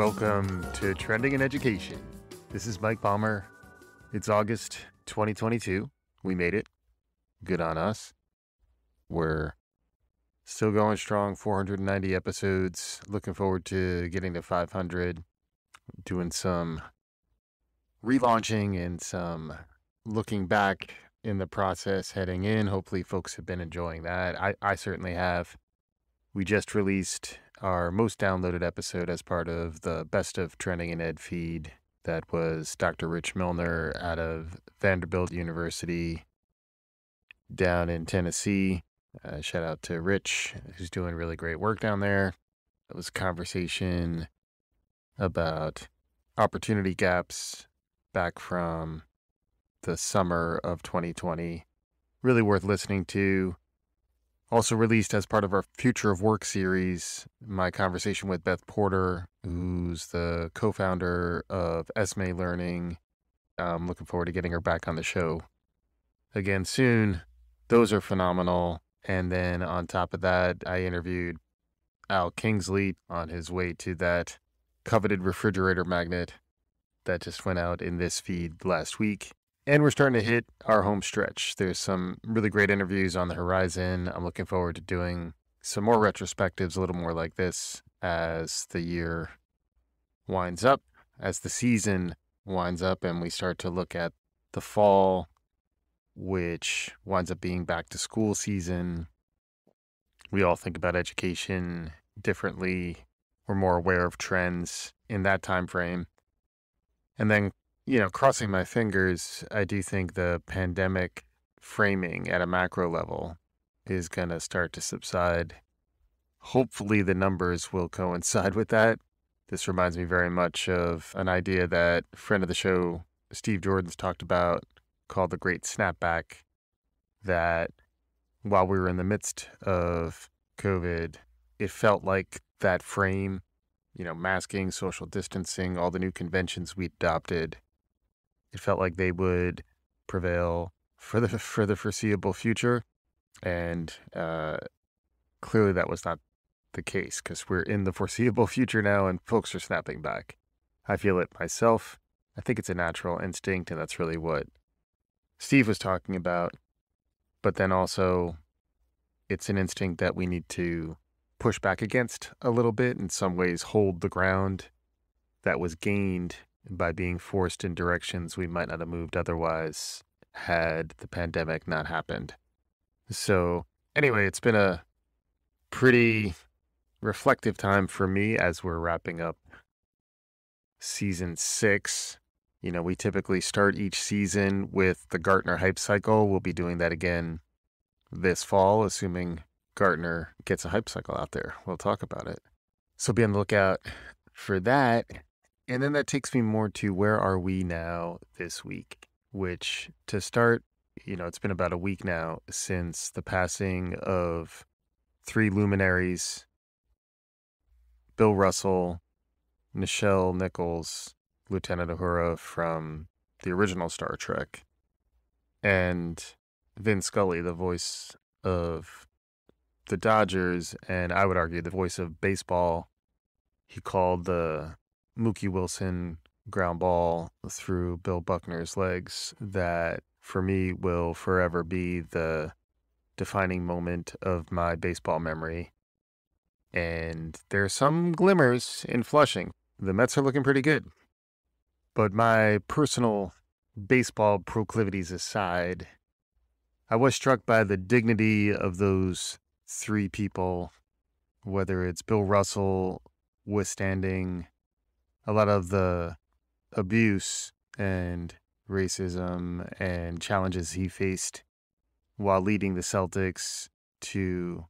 Welcome to Trending in Education. This is Mike Palmer. It's August 2022. We made it. Good on us. We're still going strong, 490 episodes. Looking forward to getting to 500. Doing some relaunching and some looking back in the process heading in. Hopefully, folks have been enjoying that. I, I certainly have. We just released our most downloaded episode as part of the Best of Trending in Ed feed. That was Dr. Rich Milner out of Vanderbilt University down in Tennessee. Uh, shout out to Rich, who's doing really great work down there. It was a conversation about opportunity gaps back from the summer of 2020. Really worth listening to. Also released as part of our Future of Work series, my conversation with Beth Porter, who's the co founder of Esme Learning. I'm looking forward to getting her back on the show again soon. Those are phenomenal. And then on top of that, I interviewed Al Kingsley on his way to that coveted refrigerator magnet that just went out in this feed last week. And we're starting to hit our home stretch. There's some really great interviews on the horizon. I'm looking forward to doing some more retrospectives, a little more like this as the year winds up, as the season winds up, and we start to look at the fall, which winds up being back to school season. We all think about education differently. We're more aware of trends in that time frame. And then you know, crossing my fingers, I do think the pandemic framing at a macro level is going to start to subside. Hopefully, the numbers will coincide with that. This reminds me very much of an idea that friend of the show, Steve Jordan's talked about called the Great Snapback. That while we were in the midst of COVID, it felt like that frame, you know, masking, social distancing, all the new conventions we adopted it felt like they would prevail for the for the foreseeable future, and uh, clearly that was not the case because we're in the foreseeable future now, and folks are snapping back. I feel it myself. I think it's a natural instinct, and that's really what Steve was talking about. But then also, it's an instinct that we need to push back against a little bit, in some ways, hold the ground that was gained by being forced in directions we might not have moved otherwise had the pandemic not happened. So, anyway, it's been a pretty reflective time for me as we're wrapping up season six. You know, we typically start each season with the Gartner hype cycle. We'll be doing that again this fall, assuming Gartner gets a hype cycle out there. We'll talk about it. So be on the lookout for that. And then that takes me more to where are we now this week, which to start, you know, it's been about a week now since the passing of three luminaries Bill Russell, Nichelle Nichols, Lieutenant Uhura from the original Star Trek, and Vin Scully, the voice of the Dodgers, and I would argue the voice of baseball. He called the Mookie Wilson ground ball through Bill Buckner's legs that for me will forever be the defining moment of my baseball memory. And there are some glimmers in Flushing. The Mets are looking pretty good. But my personal baseball proclivities aside, I was struck by the dignity of those three people, whether it's Bill Russell withstanding a lot of the abuse and racism and challenges he faced while leading the Celtics to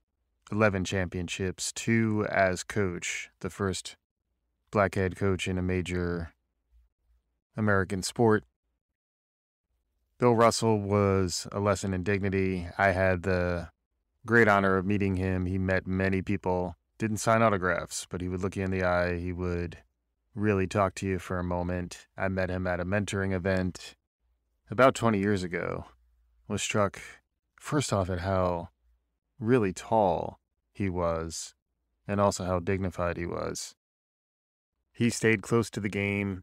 11 championships, two as coach, the first black head coach in a major American sport. Bill Russell was a lesson in dignity. I had the great honor of meeting him. He met many people, didn't sign autographs, but he would look you in the eye. He would really talk to you for a moment. I met him at a mentoring event about 20 years ago. Was struck first off at how really tall he was and also how dignified he was. he stayed close to the game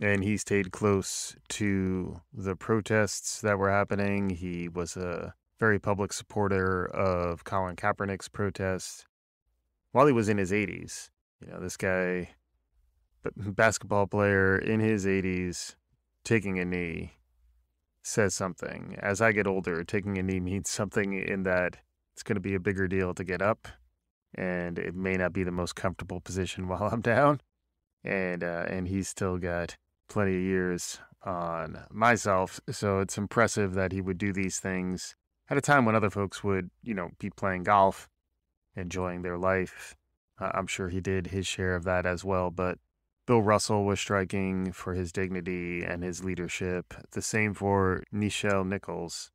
and he stayed close to the protests that were happening. He was a very public supporter of Colin Kaepernick's protests while he was in his 80s. You know, this guy, basketball player in his 80s, taking a knee says something. As I get older, taking a knee means something in that it's going to be a bigger deal to get up, and it may not be the most comfortable position while I'm down. And uh, and he's still got plenty of years on myself, so it's impressive that he would do these things at a time when other folks would, you know, be playing golf, enjoying their life. Uh, I'm sure he did his share of that as well, but Bill Russell was striking for his dignity and his leadership. The same for Nichelle Nichols,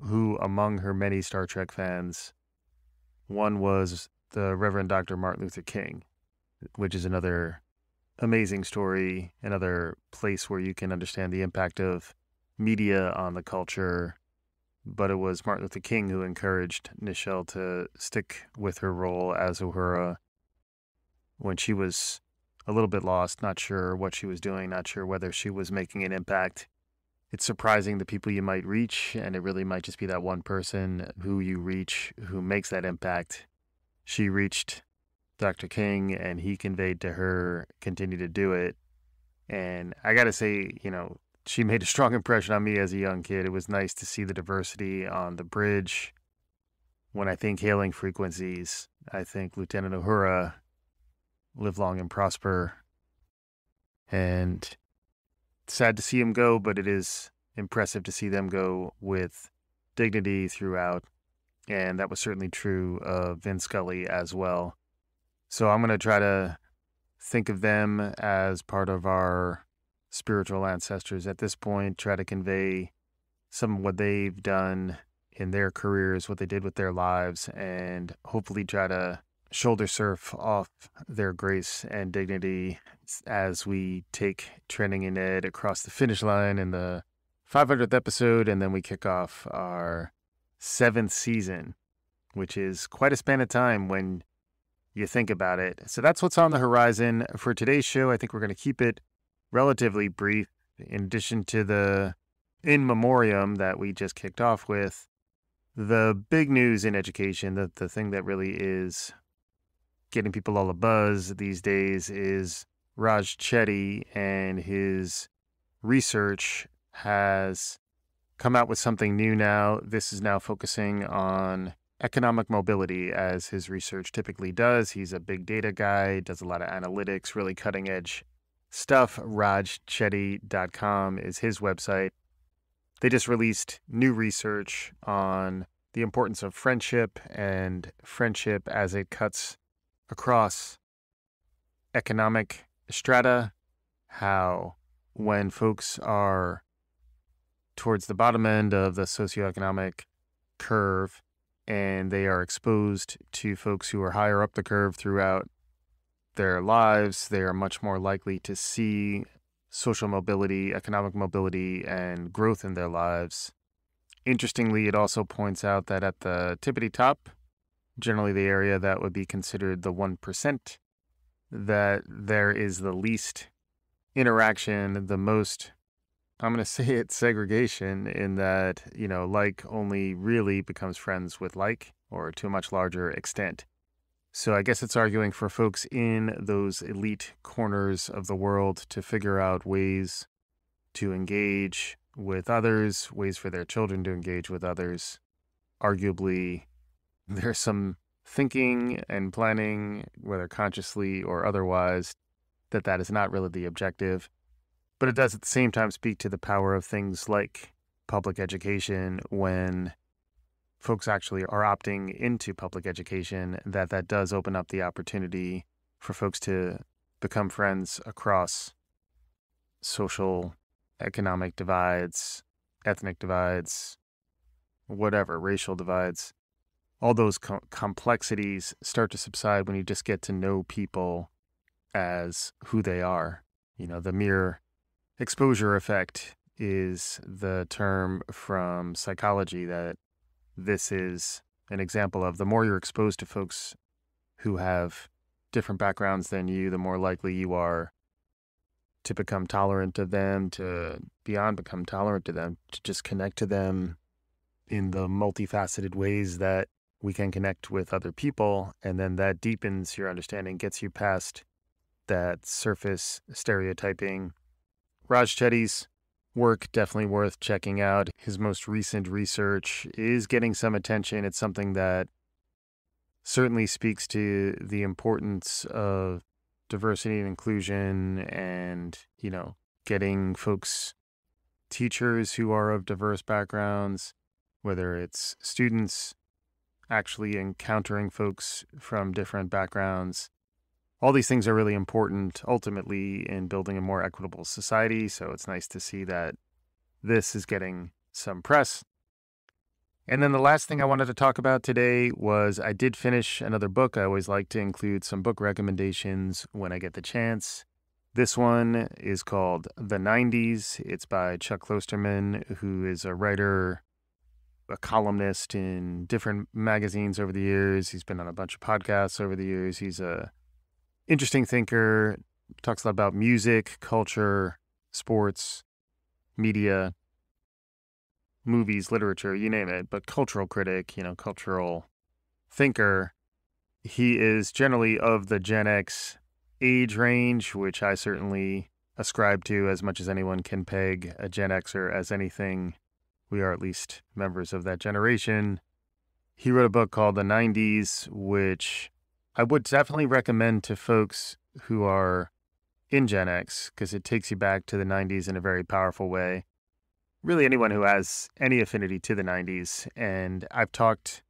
who, among her many Star Trek fans, one was the Reverend Dr. Martin Luther King, which is another amazing story, another place where you can understand the impact of media on the culture. But it was Martin Luther King who encouraged Nichelle to stick with her role as Uhura when she was a little bit lost, not sure what she was doing, not sure whether she was making an impact. It's surprising the people you might reach, and it really might just be that one person who you reach who makes that impact. She reached Dr. King, and he conveyed to her, continue to do it. And I got to say, you know, she made a strong impression on me as a young kid. It was nice to see the diversity on the bridge. When I think hailing frequencies, I think Lieutenant Uhura live long and prosper. And sad to see him go, but it is impressive to see them go with dignity throughout. And that was certainly true of Vin Scully as well. So I'm going to try to think of them as part of our spiritual ancestors at this point, try to convey some of what they've done in their careers, what they did with their lives, and hopefully try to shoulder surf off their grace and dignity as we take Trending in Ed across the finish line in the 500th episode, and then we kick off our seventh season, which is quite a span of time when you think about it. So that's what's on the horizon for today's show. I think we're going to keep it relatively brief. In addition to the in memoriam that we just kicked off with, the big news in education, the, the thing that really is getting people all a buzz these days is Raj Chetty and his research has come out with something new now. This is now focusing on economic mobility as his research typically does. He's a big data guy, does a lot of analytics, really cutting edge stuff. RajChetty.com is his website. They just released new research on the importance of friendship and friendship as it cuts across economic strata, how when folks are towards the bottom end of the socioeconomic curve and they are exposed to folks who are higher up the curve throughout their lives, they are much more likely to see social mobility, economic mobility, and growth in their lives. Interestingly, it also points out that at the tippity top generally the area that would be considered the 1%, that there is the least interaction, the most, I'm going to say it segregation, in that, you know, like only really becomes friends with like or to a much larger extent. So I guess it's arguing for folks in those elite corners of the world to figure out ways to engage with others, ways for their children to engage with others. Arguably, there's some thinking and planning, whether consciously or otherwise, that that is not really the objective. But it does at the same time speak to the power of things like public education when folks actually are opting into public education, that that does open up the opportunity for folks to become friends across social, economic divides, ethnic divides, whatever, racial divides all those co- complexities start to subside when you just get to know people as who they are. You know, the mere exposure effect is the term from psychology that this is an example of. The more you're exposed to folks who have different backgrounds than you, the more likely you are to become tolerant of them, to beyond become tolerant to them, to just connect to them in the multifaceted ways that we can connect with other people. And then that deepens your understanding, gets you past that surface stereotyping. Raj Chetty's work definitely worth checking out. His most recent research is getting some attention. It's something that certainly speaks to the importance of diversity and inclusion and, you know, getting folks, teachers who are of diverse backgrounds, whether it's students actually encountering folks from different backgrounds. All these things are really important ultimately in building a more equitable society. So it's nice to see that this is getting some press. And then the last thing I wanted to talk about today was I did finish another book. I always like to include some book recommendations when I get the chance. This one is called The 90s. It's by Chuck Klosterman, who is a writer, a columnist in different magazines over the years. He's been on a bunch of podcasts over the years. He's a interesting thinker, talks a lot about music, culture, sports, media, movies, literature, you name it, but cultural critic, you know, cultural thinker. He is generally of the Gen X age range, which I certainly ascribe to as much as anyone can peg a Gen Xer as anything. We are at least members of that generation. He wrote a book called The 90s, which I would definitely recommend to folks who are in Gen X because it takes you back to the 90s in a very powerful way really anyone who has any affinity to the 90s. And I've talked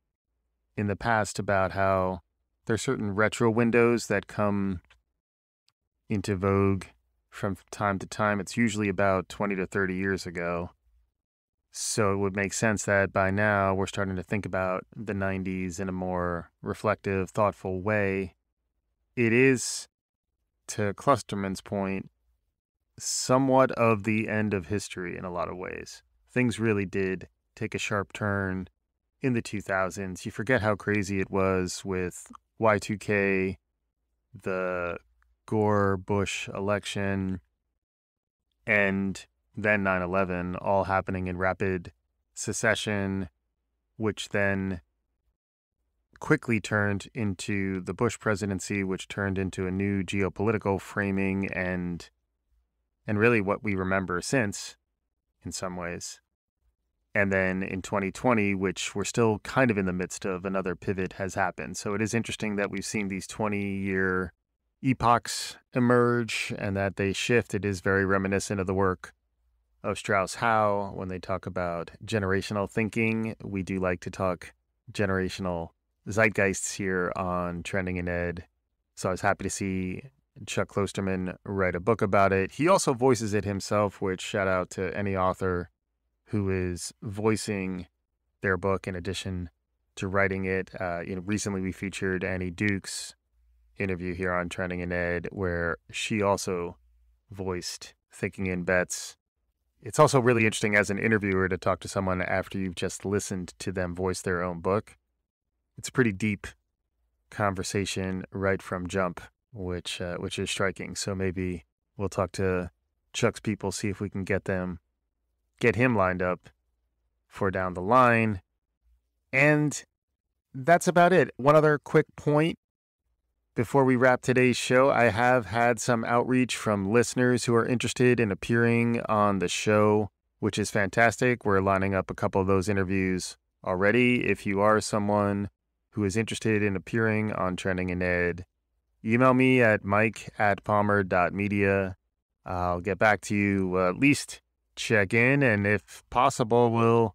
in the past about how there are certain retro windows that come into vogue from time to time. It's usually about 20 to 30 years ago. So it would make sense that by now we're starting to think about the 90s in a more reflective, thoughtful way. It is, to Klosterman's point, somewhat of the end of history in a lot of ways. Things really did take a sharp turn in the 2000s. You forget how crazy it was with Y2K, the Gore Bush election, and then 9 11, all happening in rapid succession, which then quickly turned into the Bush presidency, which turned into a new geopolitical framing and and really what we remember since in some ways. And then in 2020, which we're still kind of in the midst of, another pivot has happened. So it is interesting that we've seen these 20 year epochs emerge and that they shift. It is very reminiscent of the work of Strauss Howe when they talk about generational thinking. We do like to talk generational zeitgeists here on Trending in Ed. So I was happy to see Chuck Klosterman write a book about it. He also voices it himself, which shout out to any author who is voicing their book in addition to writing it. Uh, you know, recently we featured Annie Duke's interview here on Trending in Ed, where she also voiced Thinking in Bets. It's also really interesting as an interviewer to talk to someone after you've just listened to them voice their own book. It's a pretty deep conversation right from jump which uh, which is striking. So maybe we'll talk to Chuck's people, see if we can get them, get him lined up for down the line. And that's about it. One other quick point before we wrap today's show, I have had some outreach from listeners who are interested in appearing on the show, which is fantastic. We're lining up a couple of those interviews already. If you are someone who is interested in appearing on Trending in Ed, email me at mike at palmer.media. I'll get back to you, uh, at least check in, and if possible, we'll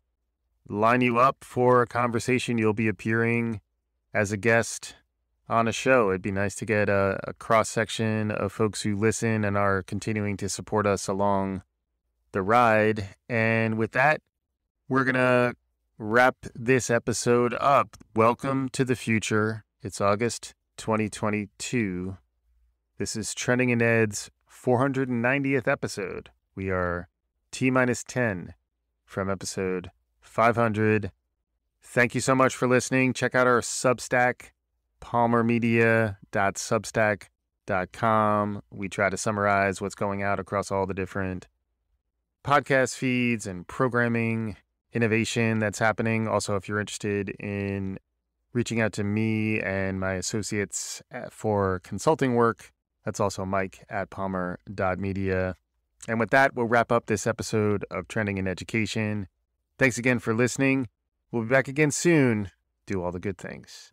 line you up for a conversation. You'll be appearing as a guest on a show. It'd be nice to get a, a cross section of folks who listen and are continuing to support us along the ride. And with that, we're going to wrap this episode up. Welcome to the future. It's August 2022. This is Trending in Ed's 490th episode. We are T minus 10 from episode 500. Thank you so much for listening. Check out our Substack palmermedia.substack.com. We try to summarize what's going out across all the different podcast feeds and programming innovation that's happening. Also, if you're interested in reaching out to me and my associates for consulting work, that's also Mike at palmer.media. And with that, we'll wrap up this episode of Trending in Education. Thanks again for listening. We'll be back again soon. Do all the good things.